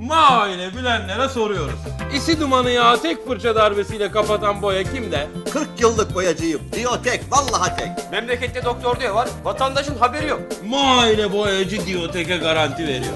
Maile bilenlere soruyoruz. İsi dumanı yağı tek fırça darbesiyle kapatan boya kimde? 40 yıllık boyacıyım. Diyotek, vallahi tek. Memlekette doktor diye var. Vatandaşın haberi yok. Maile boyacı Diyotek'e garanti veriyor.